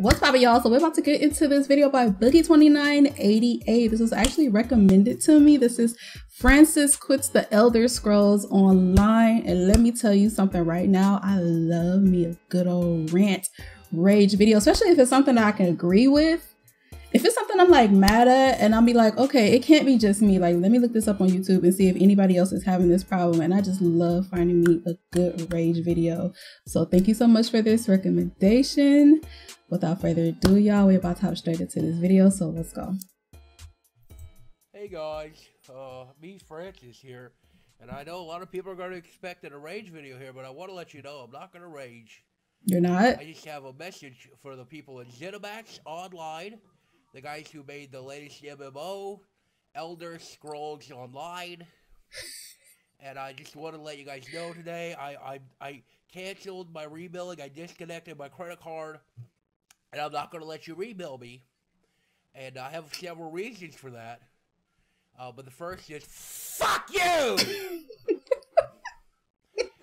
What's poppin', y'all? So we're about to get into this video by Boogie2988. This was actually recommended to me. This is Francis Quits the Elder Scrolls Online. And let me tell you something right now. I love me a good old rant rage video, especially if it's something that I can agree with. If it's something I'm like mad at and I'll be like, okay, it can't be just me. Like, let me look this up on YouTube and see if anybody else is having this problem. And I just love finding me a good rage video. So thank you so much for this recommendation without further ado, y'all, we're about to hop straight into this video, so let's go. Hey guys, uh, me Francis here, and I know a lot of people are going to expect a rage video here, but I want to let you know I'm not going to rage. You're not? I just have a message for the people in ZeniMax Online, the guys who made the latest MMO, Elder Scrolls Online, and I just want to let you guys know today, I, I, I canceled my rebilling, I disconnected my credit card, and I'm not going to let you rebuild me. And I have several reasons for that. Uh, but the first is, fuck you!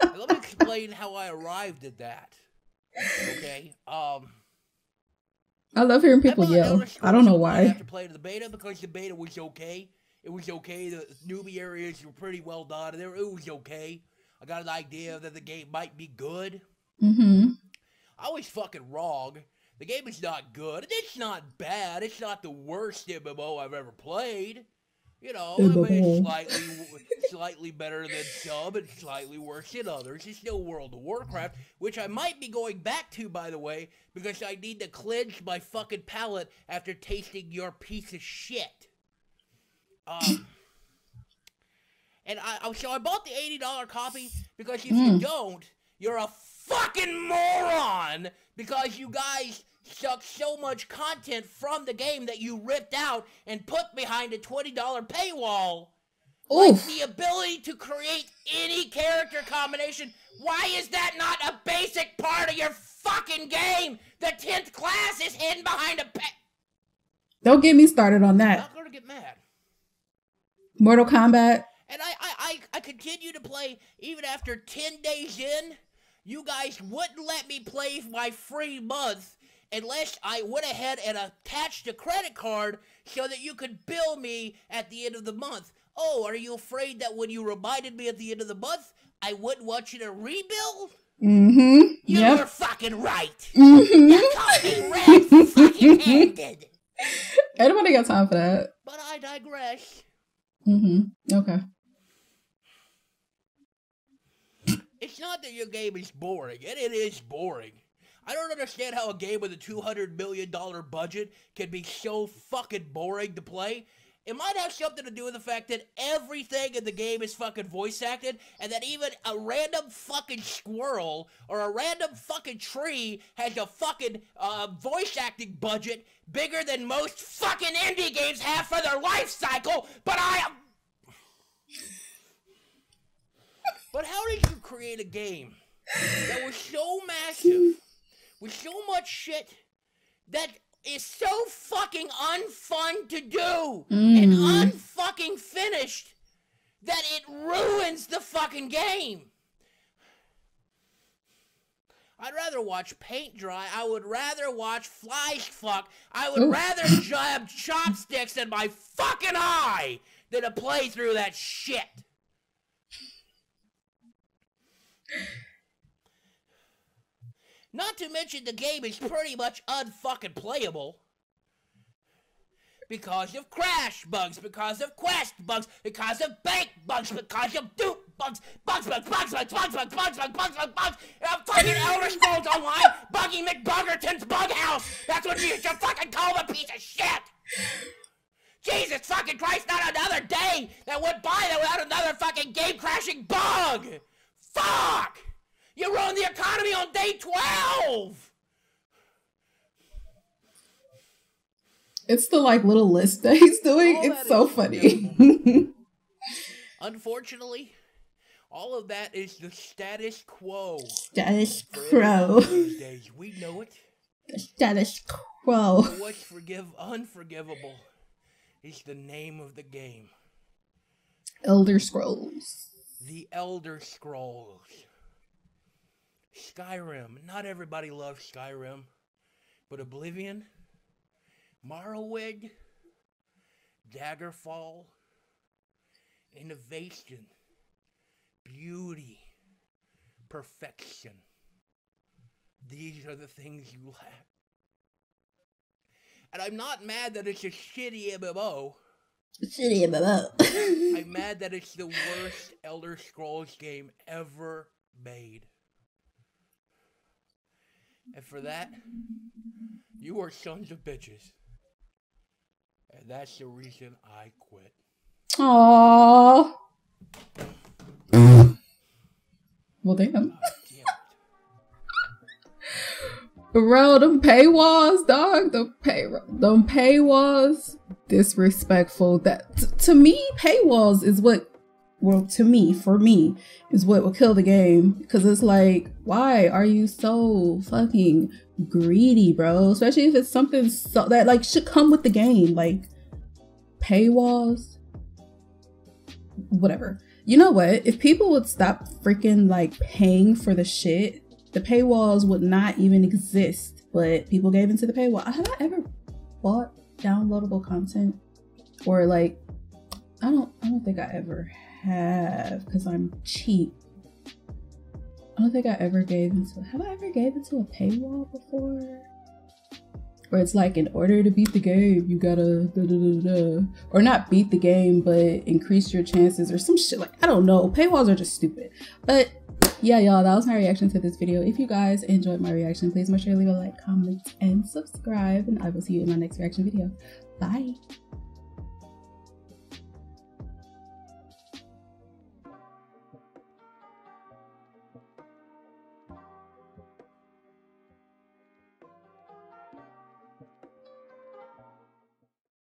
let me explain how I arrived at that. Okay? Um... I love hearing people yell. I don't know why. I have to play the beta because the beta was okay. It was okay. The newbie areas were pretty well done. There, It was okay. I got an idea that the game might be good. Mm-hmm. I was fucking wrong. The game is not good. It's not bad. It's not the worst MMO I've ever played. You know, I mean, it's slightly, slightly better than some and slightly worse than others. It's still World of Warcraft, which I might be going back to, by the way, because I need to cleanse my fucking palate after tasting your piece of shit. Um, and I, so I bought the $80 copy because if mm. you don't, you're a fucking moron because you guys suck so much content from the game that you ripped out and put behind a $20 paywall. Oof. Like the ability to create any character combination. Why is that not a basic part of your fucking game? The 10th class is hidden behind a pay. Don't get me started on that. I'm not gonna get mad. Mortal Kombat. And I, I, I, I continue to play even after 10 days in you guys wouldn't let me play my free month unless I went ahead and attached a credit card so that you could bill me at the end of the month. Oh, are you afraid that when you reminded me at the end of the month, I wouldn't want you to rebill? Mm-hmm. You yep. were fucking right. Mm-hmm. You called me red fucking handed. Anybody got time for that? But I digress. Mm-hmm. Okay. It's not that your game is boring, and it is boring. I don't understand how a game with a $200 million budget can be so fucking boring to play. It might have something to do with the fact that everything in the game is fucking voice acted, and that even a random fucking squirrel or a random fucking tree has a fucking uh, voice acting budget bigger than most fucking indie games have for their life cycle, but I But how did you create a game that was so massive, with so much shit, that is so fucking unfun to do mm. and unfucking finished that it ruins the fucking game? I'd rather watch paint dry. I would rather watch flies fuck. I would Ooh. rather jab chopsticks in my fucking eye than to play through that shit. Not to mention the game is pretty much unfucking playable. Because of crash bugs, because of quest bugs, because of bank bugs, because of dupe bugs, bugs, bugs, bugs, bugs, bugs, bugs, bugs, bugs, bugs, bugs, bugs, and fucking Elder Scrolls Online, Buggy McBuggerton's Bug House. That's what you should fucking call the piece of shit. Jesus fucking Christ, not another day that went by that without another fucking game crashing bug. Fuck! You ruined the economy on day 12! It's the like little list that he's doing. All it's so funny. Unfortunately, all of that is the status quo. Status quo. These days, we know it. The status quo. What's forgive unforgivable is the name of the game. Elder Scrolls. The Elder Scrolls. Skyrim. Not everybody loves Skyrim. But Oblivion, Morrowind, Daggerfall, innovation, beauty, perfection. These are the things you lack. And I'm not mad that it's a shitty MMO. Shitty MMO. I'm mad that it's the worst Elder Scrolls game ever made. And for that, you are sons of bitches. And that's the reason I quit. Aww. well, damn. Bro, them paywalls, dog. The pay, them paywalls, disrespectful. That t- to me, paywalls is what, well, to me, for me, is what will kill the game. Because it's like, why are you so fucking greedy, bro? Especially if it's something so that like should come with the game, like paywalls. Whatever. You know what? If people would stop freaking like paying for the shit the paywalls would not even exist, but people gave into the paywall. Have I ever bought downloadable content? Or like I don't I don't think I ever have because I'm cheap. I don't think I ever gave into have I ever gave into a paywall before? Where it's like in order to beat the game, you gotta da, da, da, or not beat the game, but increase your chances or some shit like I don't know. Paywalls are just stupid. But yeah, y'all, that was my reaction to this video. If you guys enjoyed my reaction, please make sure to leave a like, comment, and subscribe. And I will see you in my next reaction video. Bye.